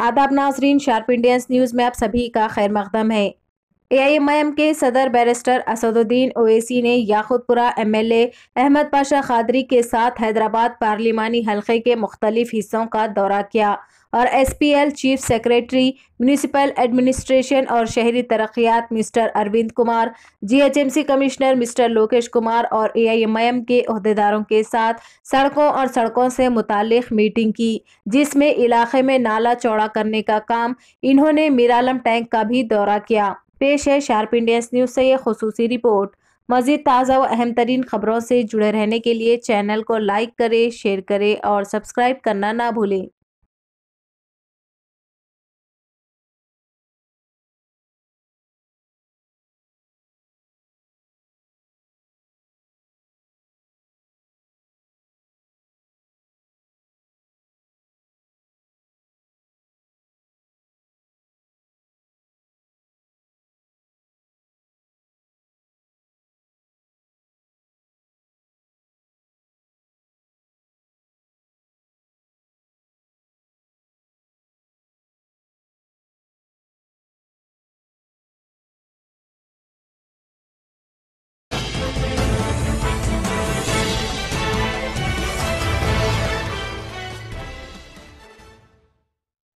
आदाब नाजरीन sharp Indians news में आप सभी का खैर मकदम है। एआईएमआईएम के सदर बैरिस्टर असदुद्दीन ओवैसी ने याकुतपुरा एमएलए अहमद पाशा खादरी के साथ हैदराबाद पार्लिमानी हलके के मुख्तलिफ़ हिस्सों का दौरा किया और SPL chief secretary, municipal administration और शहरी तरक्यात mister Arvind Kumar, GHMC commissioner mister Lokesh Kumar और एआईएमआईएम के अहदेदारों के साथ सड़कों और सड़कों से मुतालिक मीटिंग की, जिसमें इलाके में नाला चौड़ा करने का काम इन्होंने मीरालम टैंक का भी दौरा किया। पेश है शार्प इंडियंस न्यूज़ से ये खसूसी रिपोर्ट। मज़ीद ताज़ा व अहम तरीन खबरों से जुड़े रहने के लिए चैनल को लाइक करें, शेयर करें और सब्सक्राइब करना ना भूलें।